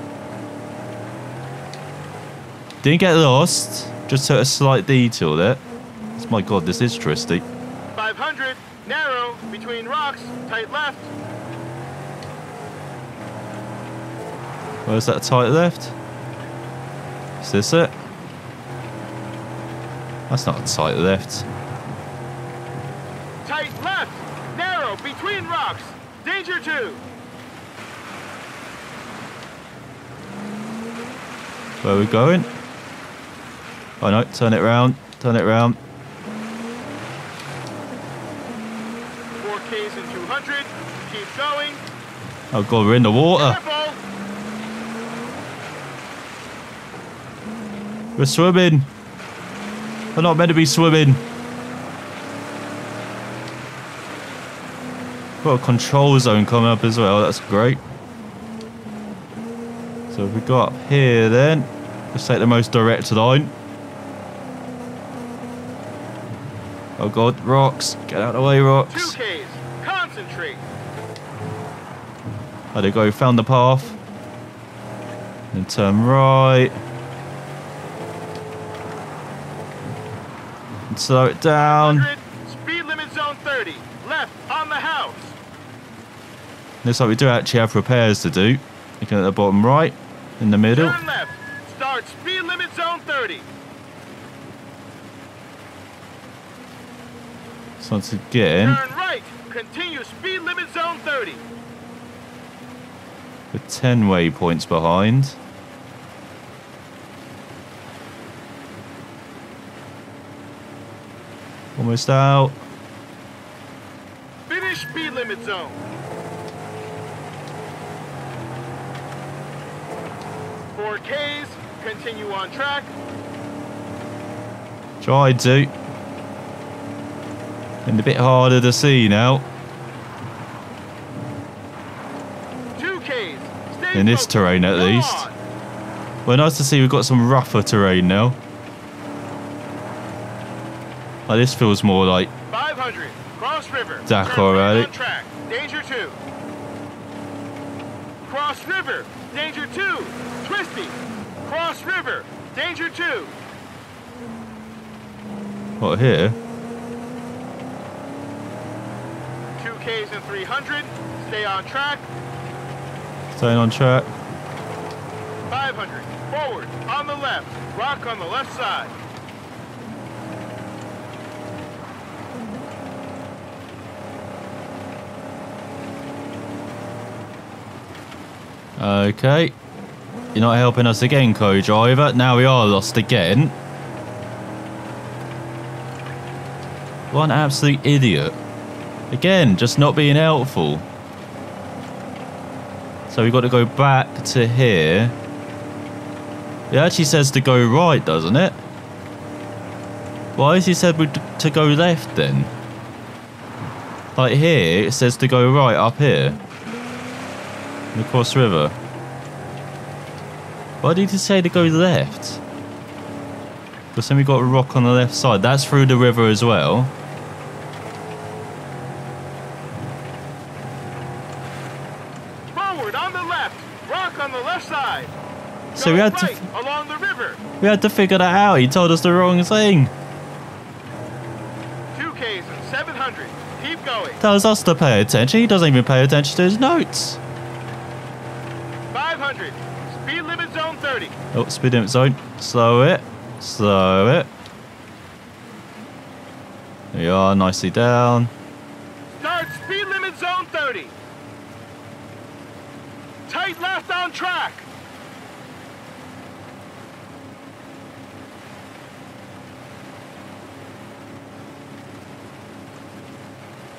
Didn't get lost. Just took a slight detour there. Oh my god, this is twisty. 500. Narrow. Between rocks. Tight left. Where's that tight left? Is this it? That's not a tight left. Tight left. Narrow. Between rocks. 2. Where are we going? Oh no, turn it round, turn it round. 4Ks and 200. Keep going. Oh god, we're in the water. Careful. We're swimming. We're not meant to be swimming. Got a control zone coming up as well, that's great. So if we go up here then, let's take the most direct line. Oh god, rocks. Get out of the way, rocks. 2Ks. Concentrate. How'd it go? Found the path. And turn right. And slow it down. 100. Speed limit zone 30. Left on the house. Looks like we do actually have repairs to do. Looking at the bottom right, in the middle. Turn left. Start speed limit zone 30. So once again, Turn right. Continue speed limit zone 30. we're 10 waypoints behind. Almost out. Finish speed limit zone. Ks. Continue on track. Tried to. And a bit harder to see now. Two Ks. Stay In this terrain, at least. Well, nice to see we've got some rougher terrain now. Like this feels more like 500. Cross river. Dakar right on track. Danger two. Cross river. Danger two. Twisty. Cross river. Danger two. what here? Two Ks and 300. Stay on track. Staying on track. 500. Forward. On the left. Rock on the left side. Okay. You're not helping us again, co-driver. Now we are lost again. What an absolute idiot. Again, just not being helpful. So we've got to go back to here. It actually says to go right, doesn't it? Why has he said to go left then? Like here, it says to go right up here. The Cross River. Why did he say to go left? Because then we got a rock on the left side. That's through the river as well. Forward on the left. Rock on the left side. So we had to right along the river. we had to figure that out. He told us the wrong thing. Two Ks and 700. Keep going. Tells us to pay attention. He doesn't even pay attention to his notes. 500. Speed limit zone 30. Oh, speed limit zone. Slow it. Slow it. There you are, nicely down. Start speed limit zone 30. Tight left on track.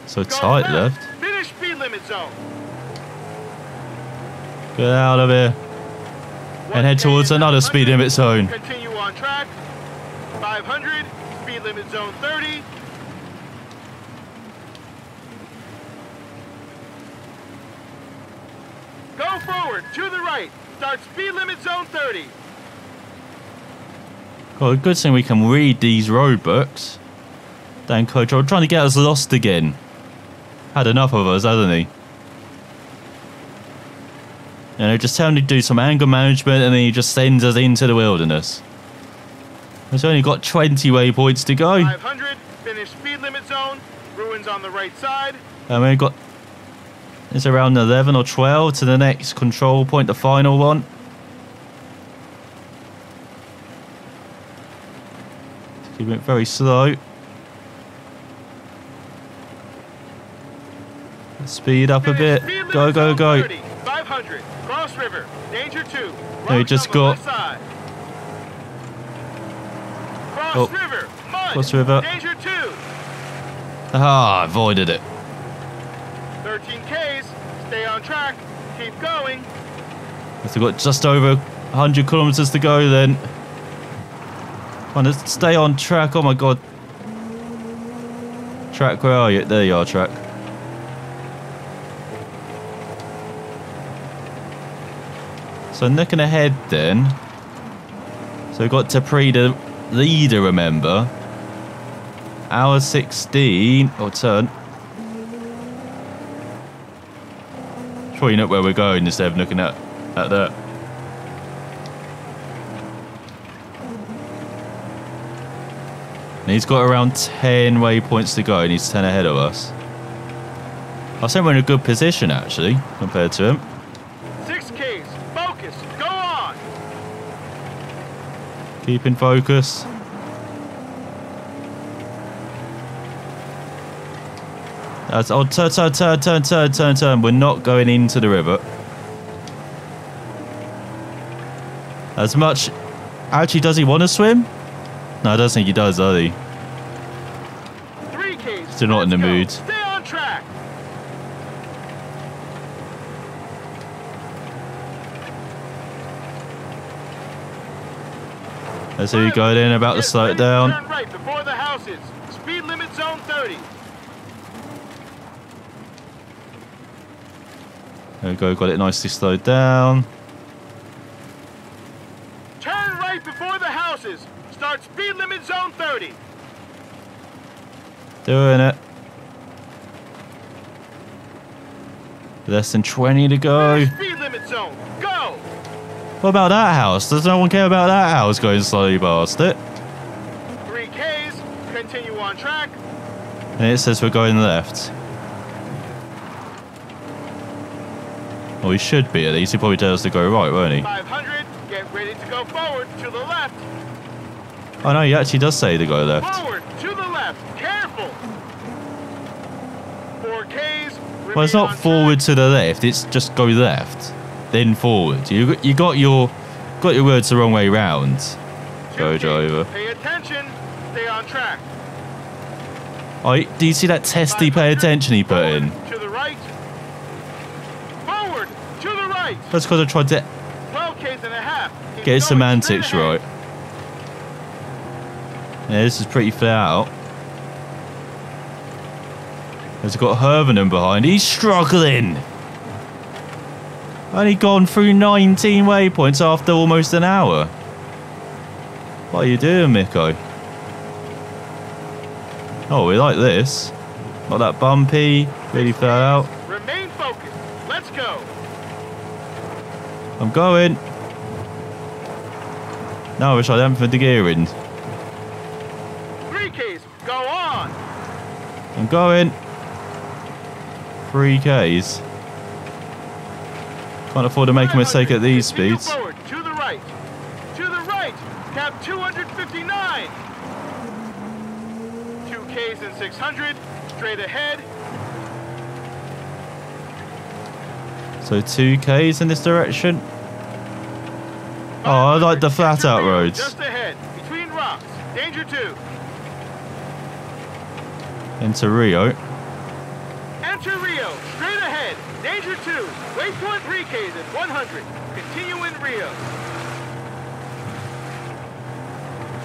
So Go tight left. Finish speed limit zone. Get out of here and head towards another speed limit zone. Continue on track. 500, speed limit zone 30. Go forward, to the right. Start speed limit zone 30. Well, a good thing we can read these road books. Dan Coach, I'm trying to get us lost again. Had enough of us, hasn't he? You know, just tell him to do some anger management and then he just sends us into the wilderness. He's only got 20 waypoints to go. 500, finish speed limit zone. Ruins on the right side. And we've got... It's around 11 or 12 to the next control point, the final one. Keep it very slow. Speed up a bit. Go, go, go. 500, cross river, danger 2. No, just got- Cross Oh, river, mud, cross river. danger 2. Ah, avoided it. 13 Ks, stay on track, keep going. We've got just over 100 kilometers to go then. Come on, let's stay on track. Oh my god. Track, where are you? There you are, track. So looking ahead then. So we've got the leader, remember. Hour 16. Or turn. You know where we're going instead of looking at, at that. And he's got around 10 waypoints to go and he's 10 ahead of us. I think we're in a good position actually, compared to him. 6 Ks, focus, go on. Keep in focus. That's, oh, turn, turn, turn, turn, turn, turn, turn. We're not going into the river. As much... Actually, does he want to swim? No, I don't think he does, does he? Still not in the mood. Stay on track. Let's see, we go in about to slow it down. Right before the houses. Speed limit zone 30. There we go, got it nicely slowed down. Turn right before the houses. Start speed limit zone 30. Doing it. Less than 20 to go. What about that house? Does no one care about that house going slowly past it? 3 Ks. Continue on track. And it says we're going left. Well, we should be at least. He probably tells us to go right, won't he? 500. Get ready to go forward to the left. Oh no, he actually does say to go left. Forward to the left. Careful. 4 Ks. Well, it's not forward to the left. It's just go left, then forward. You you got your got your words the wrong way round. Go driver. Pay attention. Stay on track. Oh, do you see that testy pay attention he put in? To the right. Forward to the right. That's because I tried to 12 Ks and a half. Keep get his semantics right. Yeah, this is pretty flat out. He's got Hirvonen behind. He's struggling. Only gone through 19 waypoints after almost an hour. What are you doing, Mikko? Oh, we like this. Not that bumpy. Really flat out. Remain focused. Let's go. I'm going. No, I wish I hadn't put the gear in. 3 Ks. Go on. I'm going. 3Ks. Can't afford to make a mistake at these speeds. Forward to the right. To the right. Cap 259. 2 Ks and 600. Straight ahead. So 2Ks in this direction. Oh, I like the flat out roads. Just ahead. Between rocks. Danger 2. Into Rio. Enter Rio. Straight ahead. 2. Waypoint 3 Ks at 100. Continue in Rio.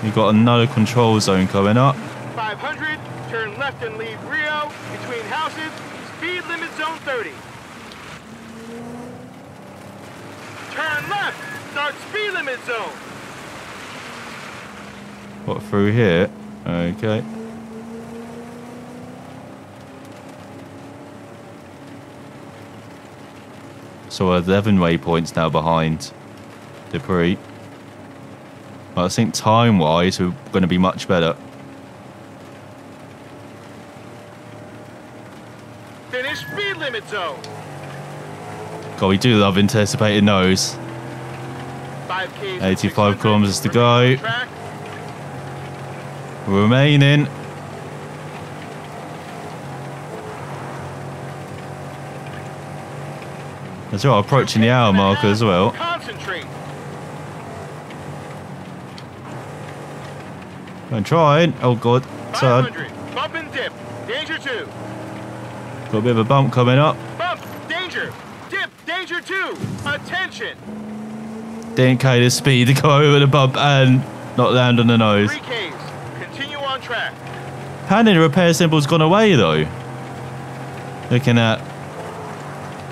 You've got another control zone coming up. 500. Turn left and leave Rio. Between houses. Speed limit zone 30. Turn left. Start speed limit zone. What, through here? Okay. So we're 11 waypoints now behind Despres. Well, I think time-wise, we're going to be much better. Finish speed limit zone. God, we do love anticipating those. 85 kilometers to go. Remaining. That's right, approaching the hour marker as well. Concentrate. I'm trying. Oh god, turn. Bump and dip. Danger 2. Got a bit of a bump coming up. Bump. Danger. Dip. Danger 2. Attention. Didn't carry the speed to go over the bump and not land on the nose. 3Ks. Continue on track. The repair symbol's gone away though. Looking at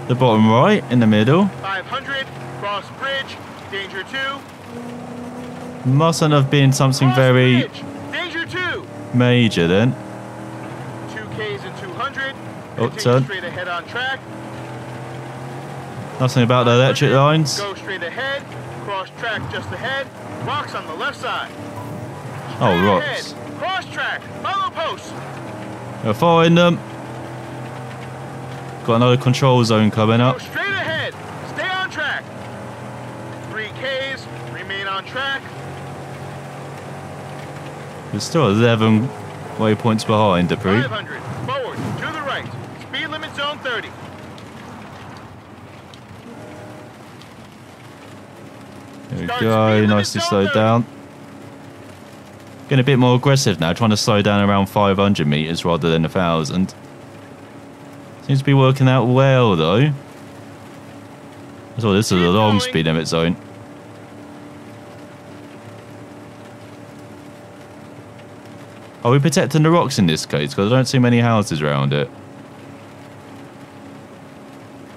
the bottom right in the middle. 500. Cross bridge. Danger 2. Mustn't have been something Cross very bridge. Danger 2. major then. 2Ks and 200. Oh, turn. straight ahead on track. Nothing about the electric 500. lines. Go straight ahead. Cross track just ahead. Rocks on the left side. Oh, Straight rocks. ahead. Cross track. Follow post. We're following them. Got another control zone coming Go up. straight ahead. Stay on track. 3Ks. Remain on track. There's still 11 waypoints behind Despres. 500. Forward. To the right. Speed limit zone 30. There we Start go, nicely slowed down. Getting a bit more aggressive now, trying to slow down around 500 meters rather than 1,000. Seems to be working out well though. So this is a long speed limit zone. Are we protecting the rocks in this case? Because I don't see many houses around it.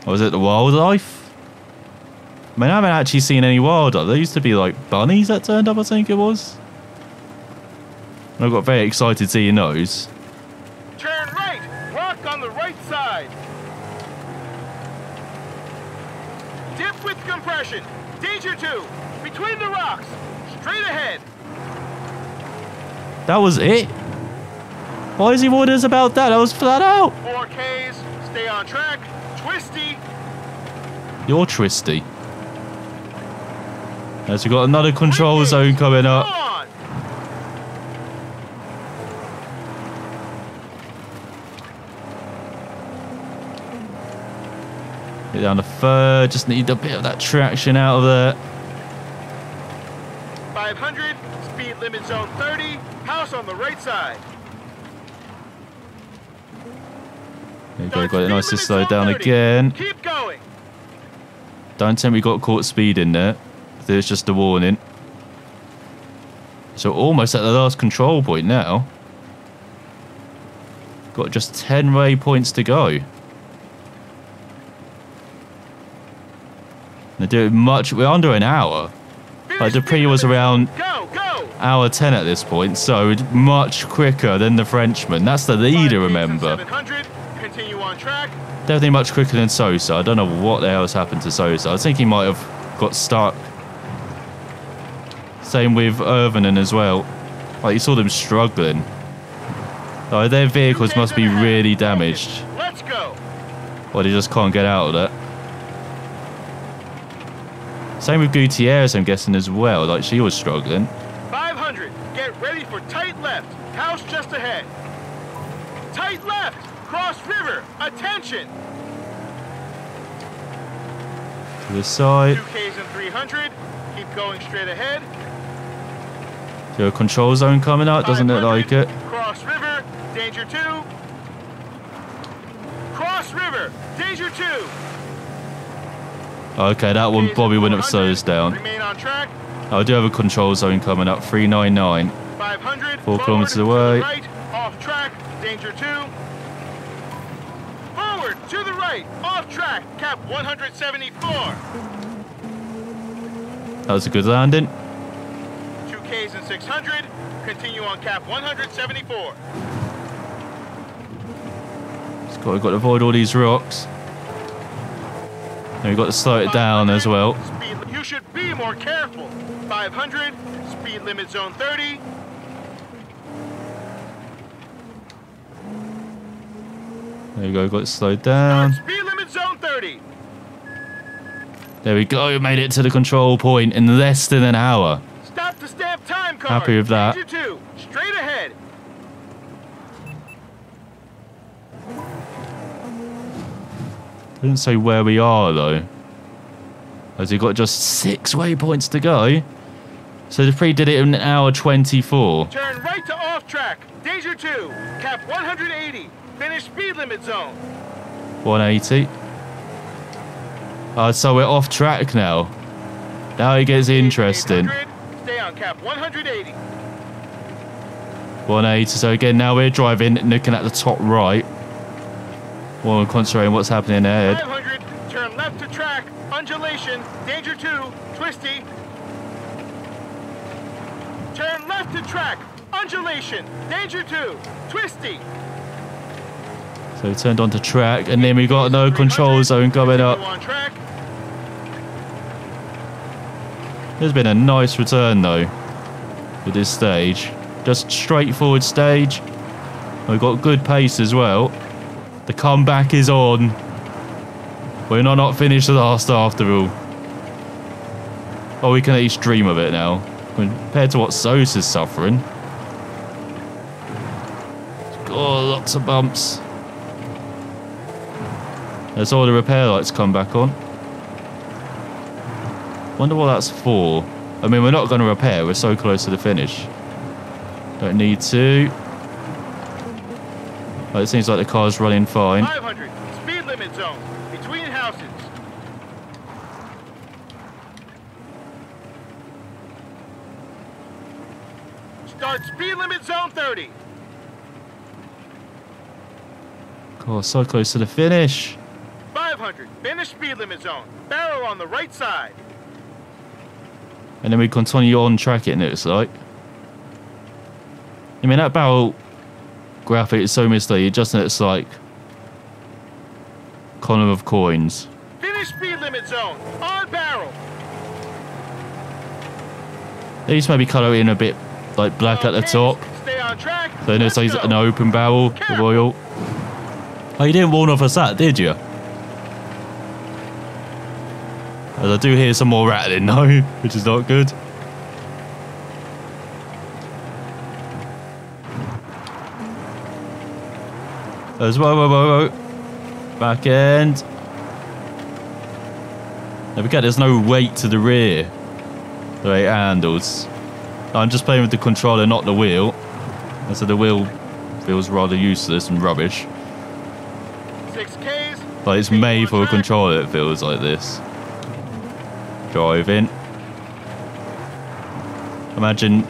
Or is it the wildlife? I mean, I haven't actually seen any wildlife. There used to be like bunnies that turned up, I think it was. And I got very excited seeing those. Turn right. Rock on the right side. Dip with compression. Danger 2. Between the rocks. Straight ahead. That was it? Why is he warning us about that? That was flat out. 4Ks. Stay on track. Twisty. You're twisty. As we got another control zone coming up. on. Get down to third. Just need a bit of that traction out of there. 500. Speed limit zone 30. House on the right side. There you go, got it nice to limit slow down 30. again. Keep going. Don't think we got caught speed in there. There's just a warning. So almost at the last control point now. Got just 10 waypoints to go. They're doing much. We're under an hour. Like Despres speed was around. Go, go. hour 10 at this point, so much quicker than the Frenchman. That's the leader, remember. 700. Continue on track. Definitely much quicker than Sosa. I don't know what the hell has happened to Sosa. I think he might have got stuck. Same with Hirvonen as well. Like you saw them struggling. Like their vehicles must be and a half. really damaged. Let's go. Or they just can't get out of it. Same with Gutierrez, I'm guessing as well. Like she was struggling. 500. Get ready for tight left. House just ahead. Tight left. Cross river. Attention. To the side. 2Ks and 300. Keep going straight ahead. Your control zone coming out. Doesn't look like it. Cross river. Danger 2. Cross river. Danger 2. Okay, that one 2Ks and probably wouldn't have 400. slowed us down. Remain on track. I do have a control zone coming up. 399. 500. Four kilometers and away. Right. Off track. Danger 2. Forward. To the right. Off track. Cap 174. That was a good landing. 2Ks and 600. Continue on cap 174. Just got, got to avoid all these rocks. And we've got to slow it down as well. You should be more careful. 500. Speed limit zone 30. There we go, got it slowed down. Speed limit zone 30. There we go, made it to the control point in less than an hour. Stop the stamp time card. Happy with that. Danger two. Straight ahead. Didn't say where we are though. Has he got just six waypoints to go? So the three did it in an hour 24. Turn right to off track. Danger two. Cap 180. Finish speed limit zone. 180. Uh, so we're off track now. Now it gets interesting. Stay on cap 180. 180. So again, now we're driving, looking at the top right. While we're concentrating what's happening ahead. 500. Turn left to track. Undulation. Danger two. Twisty. Turn left to track. Undulation. Danger two. Twisty. So we turned onto track, and then we got no control zone coming up. There's been a nice return though with this stage. Just straightforward stage. We've got good pace as well. The comeback is on. We're not not finished last after all. Oh, we can at least dream of it now. Compared to what Sosa's suffering. Oh, lots of bumps. There's all the repair lights come back on. Wonder what that's for. I mean, we're not going to repair. We're so close to the finish. Don't need to. Oh, it seems like the car's running fine. 500. Speed limit zone. Between houses. Start speed limit zone 30. God, so close to the finish. 500. Finish speed limit zone. Barrel on the right side. And then we continue on track it, looks like. I mean, that barrel graphic is so misleading. It just looks like column of coins. Finish speed limit zone. On barrel. They just maybe colour in a bit like black at the top. Stay on track. So then it's like go. an open barrel, Careful. royal. Oh, you didn't warn off us that, did you? As I do hear some more rattling (laughs) though, which is not good. Well, whoa, whoa, whoa. Back end. There we go, there's no weight to the rear. The way it handles. I'm just playing with the controller, not the wheel. And so the wheel feels rather useless and rubbish. 6Ks. Like it's made for a controller, it feels like this. Driving. Imagine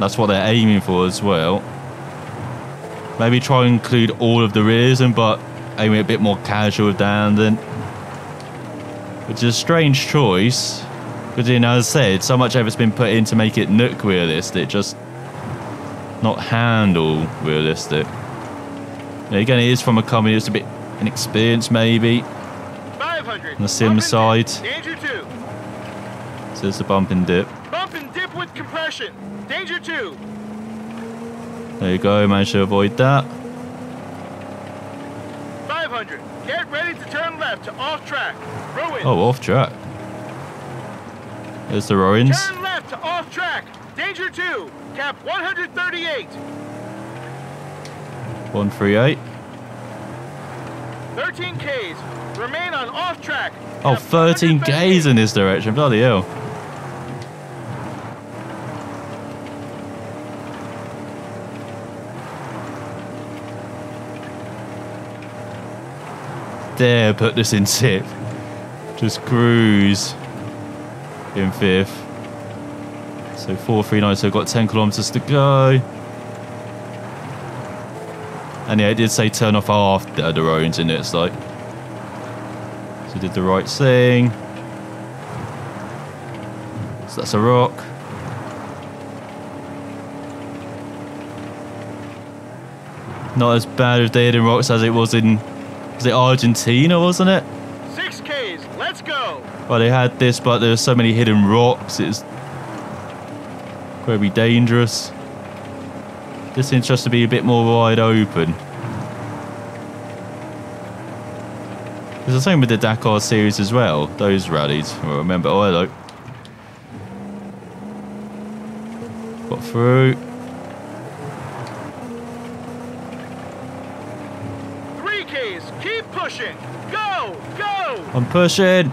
that's what they're aiming for as well. Maybe try and include all of the rears and but aiming a bit more casual with the handling. Which is a strange choice. Because you know, as I said, so much effort's been put in to make it look realistic, just not handle realistic. And again, it is from a company that's a bit inexperienced, maybe. 500. On the sim side. Danger two. So it's a bump and dip. Bump and dip with compression. Danger two. There you go, managed to avoid that. 500. Get ready to turn left to off track. Ruin. Oh, off track. There's the Royans. Turn left to off track. Danger two. Cap 138. 138. 13 Ks. Remain on off track. Oh, 13 Ks in this direction. Bloody hell. Dare put this in sixth. Just cruise in fifth. So 439, so got 10 kilometers to go. And yeah, it did say turn off after the roads in it, like. So did the right thing. So that's a rock. Not as bad with the hidden rocks as it was in was it Argentina, wasn't it? Six Ks, let's go. Well, they had this, but there were so many hidden rocks. It's very dangerous. This seems just to be a bit more wide open. It's the same with the Dakar series as well. Those rallies. I remember. Oh, hello. Got through. Three Ks, keep pushing. Go, go. I'm pushing.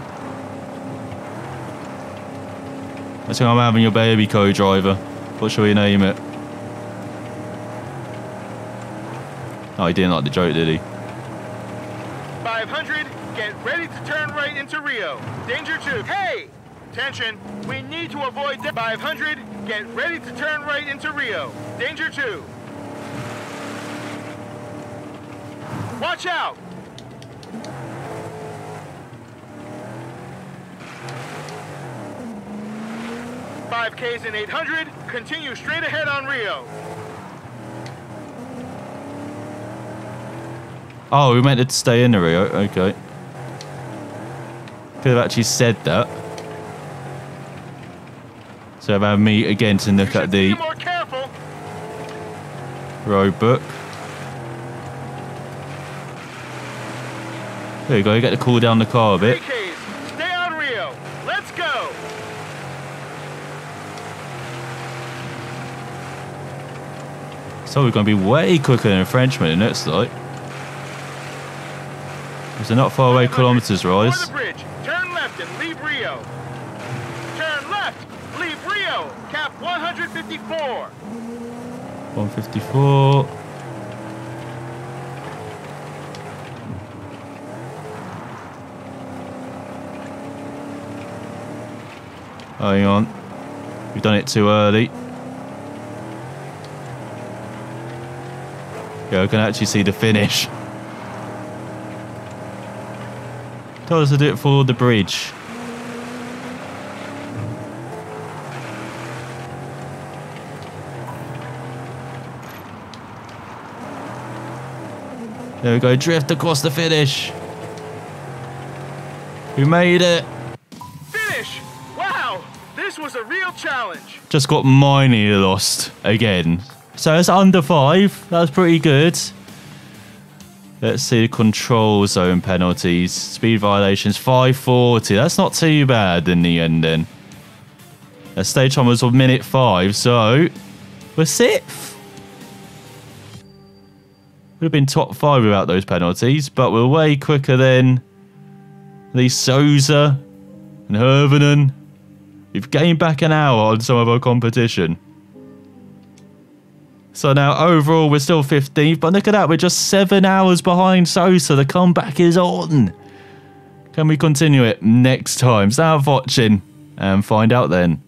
I think I'm having your baby co-driver. What shall we name it? Oh, he didn't like the joke, did he? 500, get ready to turn right into Rio. Danger 2. Hey! Tension, we need to avoid the 500, get ready to turn right into Rio. Danger 2. Watch out! Five Ks and 800, continue straight ahead on Rio. Oh, we meant to stay in the Rio. Okay. Could have actually said that. So about me again to look at the be more careful. road book. There you go. You get to cool down the car a bit. Stay on Rio. Let's go. So we're going to be way quicker than a Frenchman, and it's like. It's a not far away kilometers Over rise. Turn left and leave Rio. Turn left. Leave Rio. Cap 154. 154. Hang on. We've done it too early. Yeah, I can actually see the finish. Tell us to do it for the bridge. There we go, drift across the finish. We made it. Finish. Wow. This was a real challenge. Just got miney lost again. So it's under five. That's pretty good. Let's see the control zone penalties. Speed violations 540. That's not too bad in the end then. The stage time was on minute five, so we're sixth. Would have been top five without those penalties, but we're way quicker than Lee Souza and Hirvonen. We've gained back an hour on some of our competition. So now overall we're still 15th, but look at that, we're just seven hours behind Sosa. The comeback is on. Can we continue it next time? Start watching and find out then.